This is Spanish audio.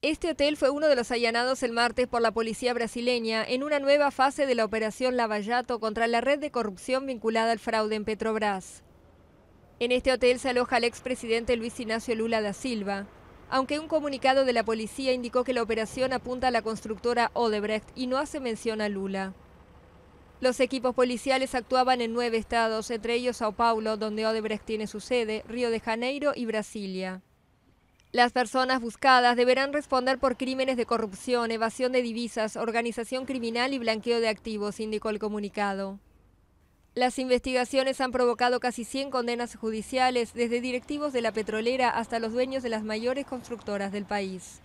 Este hotel fue uno de los allanados el martes por la policía brasileña en una nueva fase de la operación Lavallato contra la red de corrupción vinculada al fraude en Petrobras. En este hotel se aloja el expresidente Luis Ignacio Lula da Silva, aunque un comunicado de la policía indicó que la operación apunta a la constructora Odebrecht y no hace mención a Lula. Los equipos policiales actuaban en nueve estados, entre ellos Sao Paulo, donde Odebrecht tiene su sede, Río de Janeiro y Brasilia. Las personas buscadas deberán responder por crímenes de corrupción, evasión de divisas, organización criminal y blanqueo de activos, indicó el comunicado. Las investigaciones han provocado casi 100 condenas judiciales, desde directivos de la petrolera hasta los dueños de las mayores constructoras del país.